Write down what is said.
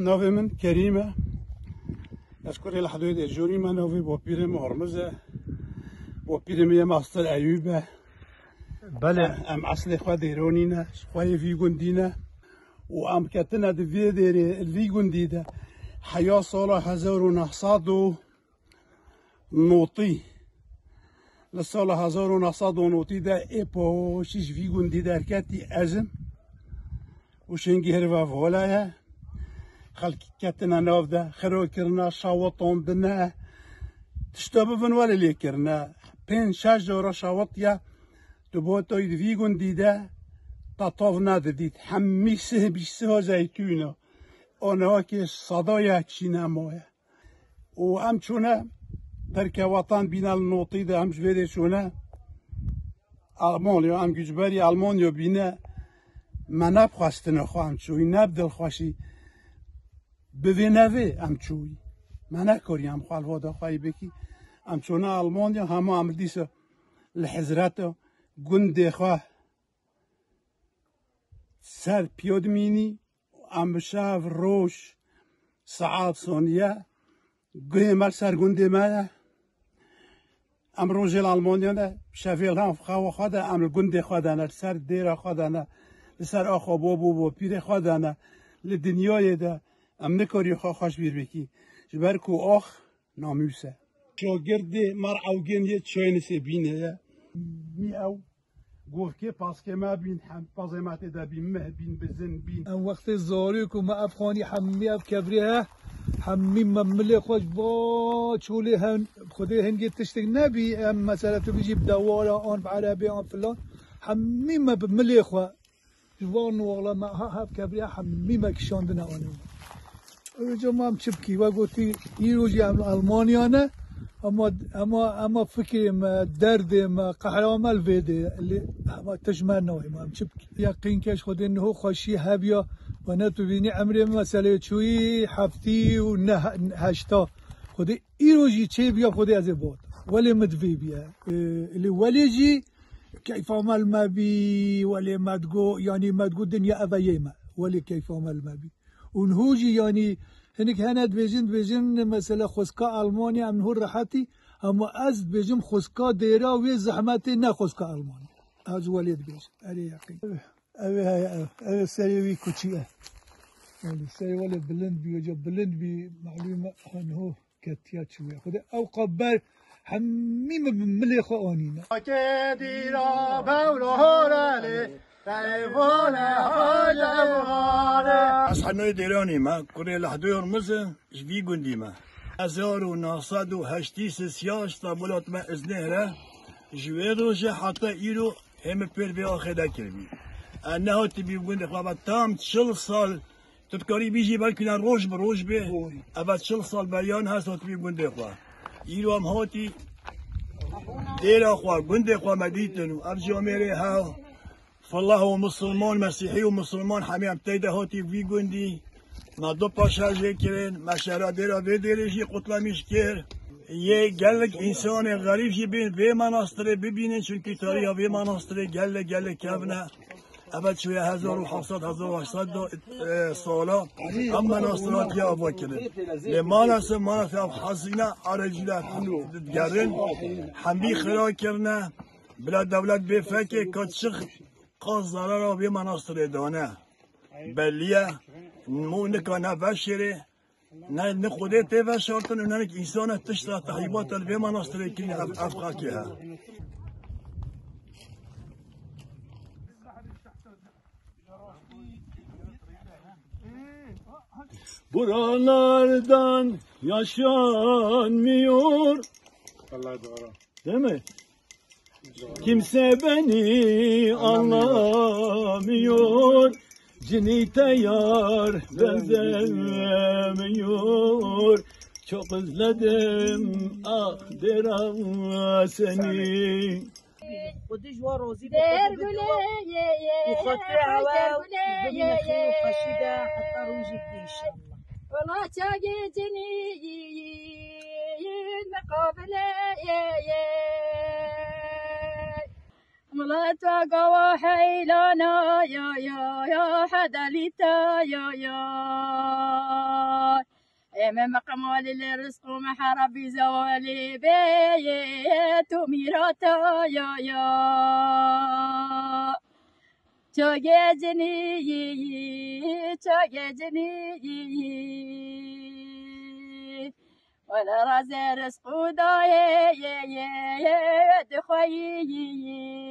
نوفي من كريمة. أشكر إلى حدود الجريمة. نوفي بوبيرة مهرمزة. بوبيرة مية مصطل أيوبة. بلا أم أصلي خوا ديرونينا خوا في قندينا. وأم كتنا دفيا ديري اللي جنديدا حياة صالة هزار ونحصاد نوطي لصالة هزار ونحصاد ونوطي دا إبو شيش في جنديدا ركاتي أزم. در کتی ازم و شنگی هر و والایه خلق کتنه ناف ده خرو کرنه شاوطان دنه تشتابه بن ولی لی کرنه پین شش جورا شاوط یا تو با توی وی گندیده تا تاف ندادید همی سه بیسه ها زیتونه آنها که صدای اکشی نمایه و همچونه در که وطن بینال نوطی ده همش بده چونه آلمانیا هم گجبری آلمانیا بینه من نب خواستنه خواهم چوی نب دل خوشی بوی نوی هم چوی من نکاری هم خوال خواهی بکی. هم چونه آلمانیا همه هم دیسه لحضرت گنده خواه سر پیاد مینی. ام روش. ساعات ثانیه. گوه مال سر گنده ما ام روز الالمانیا نه شفیل هم خوا خدا ام گنده خدا نه. سر دیر خدا نه. سر آخا بابو با پیر خدا نه لدنیای ده. ام نکاری خوا خوش بیر بکی. جبر کو آخ ناموسه. شاگرد مر اوگین یه چای نسی بینه. می او گفت که پاس که ما بین هم پازمات ده بین مه بین بزن بین. ام وقت زاریکم ما افغانی حمی اف کبریه. حمی مملی خوش با چولی هن خودی هنگی تشتک نبی. ام مثلا تو بجيب دوالا آن بعربی آن فلان. حمی ما بملی خو جوان والله ما کبریه حمی ما کشاندن آنو اونجا ما هم چبکی و گوتی این روزی هم المانیانه اما اما اما فكري ما درد ما قهرمان الفيدي اللي ما تجمع نوعي ما مشبك يقين كاش خد انه خوشي هابيا وانا تبيني عمري مسألة شوي حفتي ونهشتا خد ايروجي تشي بيا خد از بود ولی مدفي بيا ولی كيف هما المابي؟ ولي يعني ما تقول يعني ما تقول ابا ييما ولي كيف هما المابي؟ ونهوجي يعني هنك هنا دبيجين دبيجين مثلا خوسكا ألمانيا من هور راحتي أما أز دبيجين خوسكا ديرا وي زحمتي نا خوسكا ألمانيا. أز وليد بيجين أري يقين أوي هاي أوي سري وي كوتشي. يعني سريوي بلند بي وجب بلند بي معلومة هنهو كتيات شوية خذ أو قبل حميم بملي خانينا که دیرا تلیفون حاجبانه از حنوی دیرانی ما کره لحدوی ارمزه جوی گندی ما. هزار و نهصد و هشتی سیاش تا بلات ما از نهره جوی روشه حتی ایرو همه پر به آخده کردی. انه ها تبی گنده خواه تام چل سال تتکاری بیجی بلکه نه روش به. روش به اول چل سال بریان هست و تبی گنده خواه ایرو هم هاتی. ديرا اخوة قندي اخوة مديتن ارجو ميري هاو فالله هو مسلمان مسيحي ومسلمان حميم تيدا هوتي في قندي ما دو پاشا جيكرين ما شرا ديرا في ديري جي قطلا مش كير یه گلک انسان غریب بین به مناستره ببینین چون که تاریخ به مناستره گله گله کبنه اول شوی هزار و هفتصد هزار و هشتصد سالا. هم مناسترات یا آبا کنه لمان است من است حسینه عرجیله گرن همی خرا کرنه بلا دولت به فکر کچخ ضرر را به مناستره دانه. بلیه. مو نکانه بشره نه نه خودت و شرطن نه انسان تشتر تحیبات به مناستره کنی افقا که ها. Buralardan yaşanmıyor. Değil mi? Kimse beni anlamıyor. Cinite yar benzemiyor. Çok özledim ah dera seni. خودش و راضی مقطع و ببین خیلی فشیده حتی روزی پیش. ولا تاجتني مقابلة ولا تقوى حيلنا يا يا يا حدلتا يا يا إمام قمول الرزق حرب زوالي بيت وميراتا يا يا. توجيجني توجيجني ولا رزق داي يا يا يا دخوي.